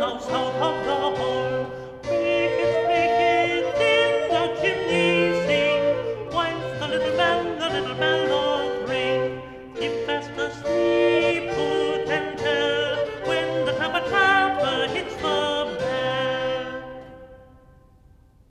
Bell, the little bell,